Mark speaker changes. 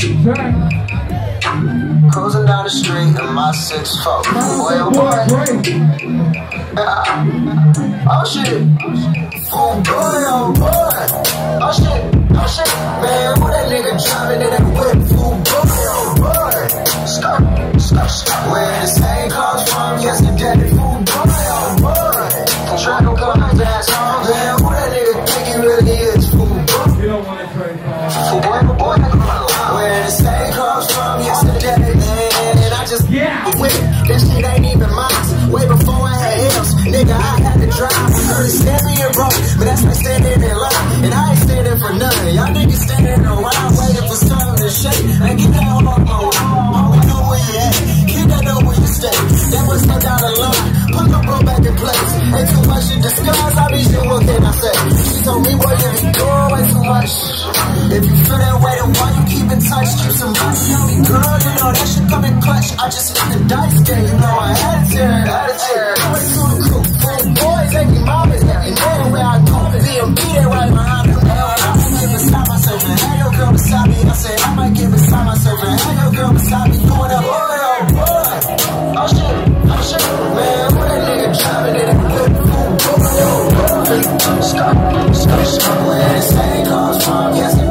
Speaker 1: Cruising down the street in my six four. Boy, oh boy. Oh shit. Oh boy, oh boy. Oh shit. Oh shit. Man, who that nigga driving in that whip? Oh boy, oh boy. Skirt, skirt, skirt. Where the same cars from yesterday?
Speaker 2: Yeah.
Speaker 1: with it. That shit ain't even mine. Way before I had M's, nigga, I had to drive. Heard standing in broke, but that's like standing in line. And I ain't standing for nothing. Y'all niggas standing around waiting for something to shake. And get down on my wall. I know where you at. Kid, I know where you stay. That was no down the line. Put the bro back in place. Ain't too much to discuss. I be shit, what can I say? She told me what you doing way too much. If you feel that way, then why you keep in touch? Keep some money on me, girl. You know that shit in. I just let the dice game, you know I had to. Attitude. Going to the crew, and boys, and your mom is and anywhere I go, BMB, they right behind me. I might get beside myself and had your girl beside me. I said I might get beside myself and had your girl beside me. Going up, boy, oh boy, oh shit, oh shit, man, when that nigga driving it, I'm good. Stop, stop, stop, stop, where the same cars from, yes,